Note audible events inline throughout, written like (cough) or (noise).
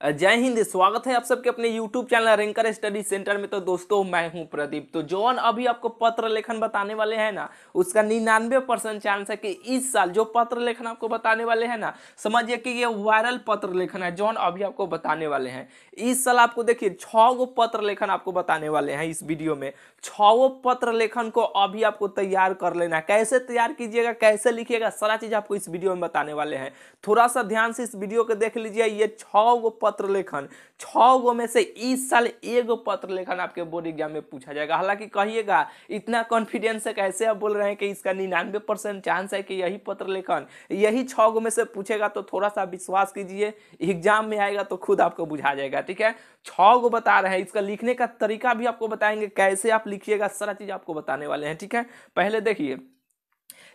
जय हिंद, स्वागत है आप सबके अपने YouTube channel ranker study centre में। तो दोस्तों, मैं हूँ प्रदीप। तो जौन, अभी आपको पत्र लेखन बताने वाले हैं ना, उसका निन्यानवे परसेंट चांस है कि इस साल जो पत्र लेखन आपको बताने वाले हैं ना, समझिए कि ये वायरल पत्र लेखन है। जौन, अभी आपको बताने वाले हैं। इस साल आपको देखिए छः गो पत्र लेखन आपको बताने वाले हैं इस वीडियो में। छो पत्र लेखन को अभी आपको तैयार कर लेना कैसे तैयार कीजिएगा, कैसे लिखिएगा, सारा चीज़ आपको इस वीडियो में बताने वाले हैं। थोड़ा सा ध्यान से इस वीडियो को देख लीजिए। ये छः गो पत्र लेखन छः गो में से इस साल एक पत्र लेखन आपके बोर्ड एग्ज़ाम में पूछा जाएगा। हालाँकि कहिएगा, इतना कॉन्फिडेंस है कैसे आप बोल रहे हैं कि इसका निन्यानवे परसेंट चांस है कि यही पत्र लेखन यही छः गो में से पूछेगा तो थोड़ा सा विश्वास कीजिए एग्ज़ाम में आएगा तो खुद आपको बुझा जाएगा, ठीक है? छः गो बता रहे हैं, इसका लिखने का तरीका भी आपको बताएँगे, कैसे आप लिखिएगा, सारा चीज़ आपको बताने वाले हैं, ठीक है? पहले देखिए,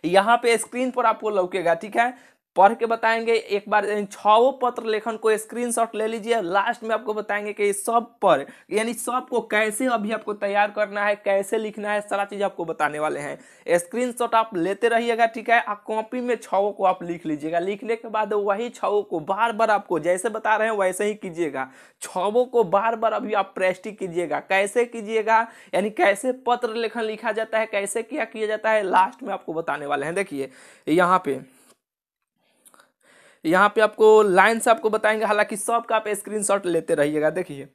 यहाँ पे स्क्रीन पर आपको लौकेगा, ठीक है? पढ़ के बताएँगे, एक बार छो पत्र लेखन को स्क्रीनशॉट ले लीजिए लास्ट में आपको बताएँगे कि सब पर यानी सबको कैसे अभी आपको तैयार करना है, कैसे लिखना है, सारा चीज़ आपको बताने वाले हैं। स्क्रीनशॉट आप लेते रहिएगा, ठीक है? आप कॉपी में छो को आप लिख लीजिएगा। लिखने के बाद वही छो को बार बार आपको जैसे बता रहे हैं, वैसे ही कीजिएगा। छो को बार बार अभी आप प्रेस्टिक कीजिएगा। कैसे कीजिएगा? यानी कैसे पत्र लेखन लिखा जाता है, कैसे क्या किया जाता है लास्ट में आपको बताने वाले हैं। देखिए, यहाँ पे यहाँ पे आपको लाइन से आपको बताएँगे, हालाँकि सबका आप स्क्रीनशॉट लेते रहिएगा, देखिए।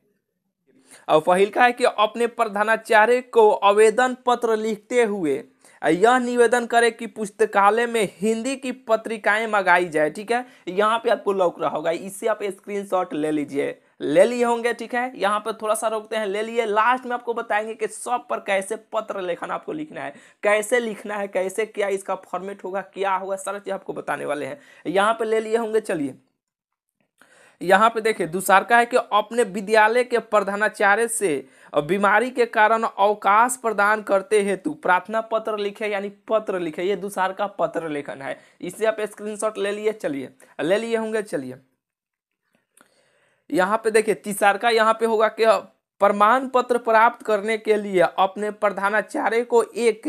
और पहल का है कि अपने प्रधानाचार्य को आवेदन पत्र लिखते हुए यह निवेदन करें कि पुस्तकालय में हिंदी की पत्रिकाएँ मंगाई जाए, ठीक है? यहाँ पे आपको लौक रहा होगा इससे आप स्क्रीनशॉट ले लीजिए। ले लिए होंगे, ठीक है? यहाँ पर थोड़ा सा रोकते हैं, ले लिए। लास्ट में आपको बताएँगे कि सब पर कैसे पत्र लेखन आपको लिखना है, कैसे लिखना है, कैसे क्या इसका फॉर्मेट होगा, क्या होगा, सारा चीज़ आपको बताने वाले हैं। यहाँ पे ले लिए होंगे, चलिए। यहाँ पे देखिए, दूसर का है कि अपने विद्यालय के प्रधानाचार्य से बीमारी के कारण अवकाश प्रदान करते हेतु प्रार्थना पत्र लिखे, यानी पत्र लिखे, ये दूसर का पत्र लेखन है। इसे आप स्क्रीनशॉट ले लिए, चलिए। ले लिए होंगे, चलिए। यहाँ पे देखिए तीसरा यहाँ पे होगा कि प्रमाण पत्र प्राप्त करने के लिए अपने प्रधानाचार्य को एक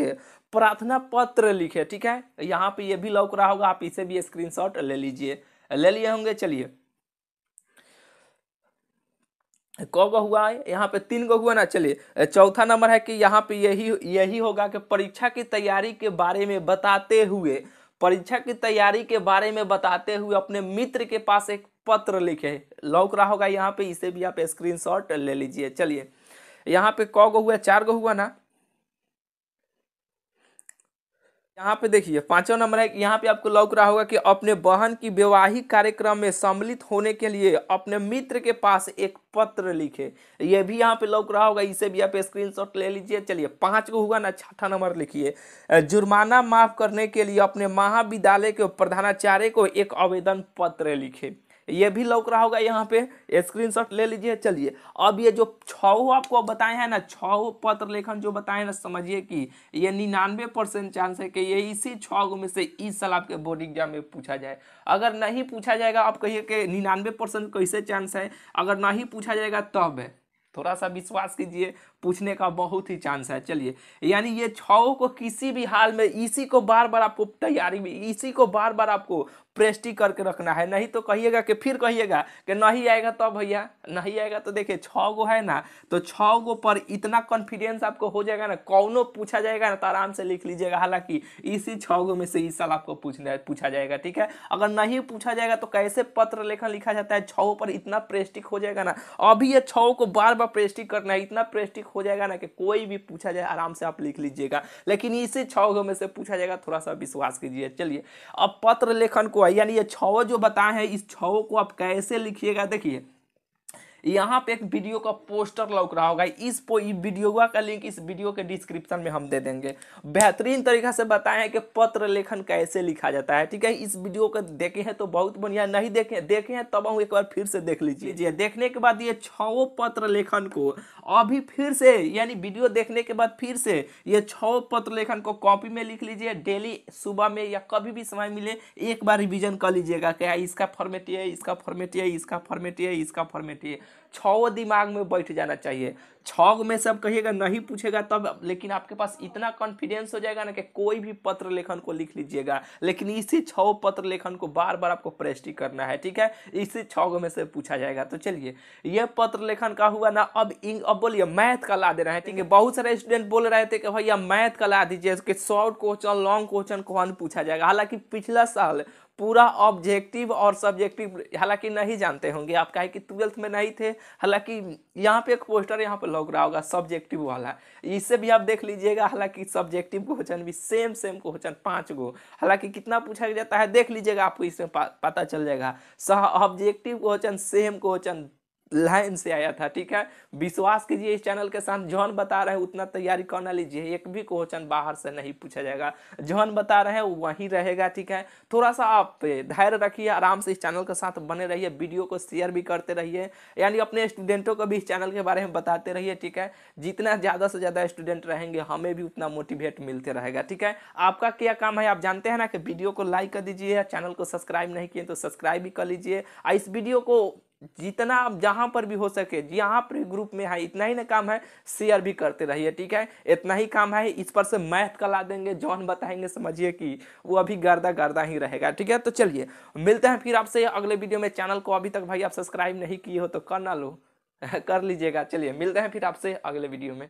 प्रार्थना पत्र लिखे, ठीक है? यहाँ पे ये भी लौक रहा होगा, आप इसे भी स्क्रीनशॉट ले लीजिए। ले लिए होंगे, चलिए। कौ गो हुआ है? यहाँ पे तीन गो हुआ ना, चलिए। चौथा नंबर है कि यहाँ पे यही यही होगा कि परीक्षा की तैयारी के बारे में बताते हुए, परीक्षा की तैयारी के बारे में बताते हुए अपने मित्र के पास एक पत्र लिखे लौक रहा होगा यहाँ पे, इसे भी आप स्क्रीनशॉट ले लीजिए। चलिए, यहाँ पे कौ गो हुआ चार गो हुआ ना? यहाँ पे देखिए, पांचवा नंबर है यहाँ पे आपको लौक रहा होगा कि अपने बहन की वैवाहिक कार्यक्रम में सम्मिलित होने के लिए अपने मित्र के पास एक पत्र लिखे। ये भी यहाँ पे लौक रहा होगा, इसे भी आप स्क्रीनशॉट ले लीजिए। चलिए, पाँच को हुआ ना? छठा नंबर लिखिए। जुर्माना माफ़ करने के लिए अपने महाविद्यालय के प्रधानाचार्य को एक आवेदन पत्र लिखे। ये भी लौक रहा होगा यहाँ पे। स्क्रीनशॉट ले लीजिए, चलिए। अब ये जो छो आपको बताए हैं ना छो पत्र लेखन जो बताए ना, समझिए कि ये निन्यानवे परसेंट चांस है कि ये इसी छो में से इस साल आपके बोर्ड एग्ज़ाम में पूछा जाए। अगर नहीं पूछा जाएगा, आप कहिए कि निन्यानवे परसेंट कैसे चांस है? अगर नहीं पूछा जाएगा, तब है। थोड़ा सा विश्वास कीजिए, पूछने का बहुत ही चांस है। चलिए, यानी ये छो को किसी भी हाल में इसी को बार बार आपको तैयारी में, इसी को बार बार आपको प्रेस्टी करके रखना है। नहीं तो कहिएगा कि फिर कहिएगा कि नहीं आएगा तो भैया, नहीं आएगा तो देखिए छः गो है ना तो छः गो पर इतना कॉन्फिडेंस आपको हो जाएगा ना, कौनो पूछा जाएगा ना तो आराम से लिख लीजिएगा। हालाँकि इसी छः गो में से इस साल आपको पूछना, पूछा जाएगा, ठीक है? अगर नहीं पूछा जाएगा तो कैसे पत्र लेखन लिखा जाता है? छः पर इतना प्रेस्टिक हो जाएगा ना। अभी ये छः को बार बार प्रेस्टिक करना है, इतना प्रेस्टिक हो जाएगा ना कि कोई भी पूछा जाए, आराम से आप लिख लीजिएगा। लेकिन इसे छः में से पूछा जाएगा थोड़ा सा विश्वास कीजिए। चलिए, अब पत्र लेखन को, यानी ये छो जो बताए हैं, इस छओ को आप कैसे लिखिएगा, देखिए। यहाँ पे एक वीडियो का पोस्टर लौक रहा होगा। इस पो वीडियो का लिंक इस वीडियो के डिस्क्रिप्शन में हम दे देंगे। बेहतरीन तरीका से बताए हैं कि पत्र लेखन कैसे लिखा जाता है, ठीक है? इस वीडियो को देखे हैं तो बहुत बढ़िया, नहीं देखे देखे हैं तब हम एक बार फिर से देख लीजिए। देखने के बाद ये छो पत्र लेखन को अभी फिर से, यानी वीडियो देखने के बाद फिर से ये छो पत्र लेखन को कॉपी में लिख लीजिए। डेली सुबह में या कभी भी समय मिले, एक बार रिविजन कर लीजिएगा। क्या इसका फॉर्मेट ये इसका फॉर्मेट ये इसका फॉर्मेट ये इसका फॉर्मेट ये छो दिमाग में बैठ जाना चाहिए। छः में सब कहिएगा, नहीं पूछेगा, तब, लेकिन आपके पास इतना कॉन्फिडेंस हो जाएगा ना कि कोई भी पत्र लेखन को लिख लीजिएगा। लेकिन इसी छः पत्र लेखन को बार बार आपको प्रैक्टिस करना है, ठीक है? इसी छः में से पूछा जाएगा। तो चलिए, यह पत्र लेखन का हुआ ना, अब इंग, अब बोलिए, मैथ का ला दे रहे हैं, ठीक है? बहुत सारे स्टूडेंट बोल रहे थे कि भैया, मैथ का ला दीजिए शॉर्ट क्वेश्चन लॉन्ग क्वेश्चन कौन पूछा जाएगा। हालाँकि पिछला साल पूरा ऑब्जेक्टिव और सब्जेक्टिव हालाँकि नहीं जानते होंगे, आप कहे कि ट्वेल्थ में नहीं थे, हालाँकि यहाँ पे एक पोस्टर यहाँ पे लग रहा होगा सब्जेक्टिव वाला। इससे भी आप देख लीजिएगा, हालाँकि सब्जेक्टिव क्वेश्चन भी सेम सेम क्वेश्चन पाँच गो। हालाँकि कितना पूछा जाता है, देख लीजिएगा, आपको इसमें पता चल जाएगा। सह objective question same question line से आया था, ठीक है? विश्वास कीजिए इस चैनल के साथ, जौन बता रहे हैं उतना तैयारी करना लीजिए, एक भी क्वेश्चन बाहर से नहीं पूछा जाएगा। जौन बता रहे हैं वहीं रहेगा, ठीक है? थोड़ा सा आप धैर्य रखिए, आराम से इस चैनल के साथ बने रहिए, वीडियो को शेयर भी करते रहिए, यानी अपने स्टूडेंटों को भी इस चैनल के बारे में बताते रहिए, ठीक है? जितना ज़्यादा से ज़्यादा स्टूडेंट रहेंगे, हमें भी उतना मोटिवेट मिलते रहेगा, ठीक है? आपका क्या काम है, आप जानते हैं ना कि वीडियो को लाइक कर दीजिए, चैनल को सब्सक्राइब नहीं किए तो सब्सक्राइब भी कर लीजिए इस वीडियो को जितना आप जहाँ पर भी हो सके, जहाँ पर ग्रुप में है, इतना ही ना काम है शेयर भी करते रहिए, ठीक है? इतना ही काम है, इस पर से मैथ का ला देंगे जॉन बताएँगे, समझिए कि वो अभी गर्दा गर्दा ही रहेगा, ठीक है? तो चलिए, मिलते हैं फिर आपसे अगले वीडियो में चैनल को। अभी तक भाई आप सब्सक्राइब नहीं किए हो तो कर ना लो, (laughs) कर लीजिएगा। चलिए, मिलते हैं फिर आपसे अगले वीडियो में।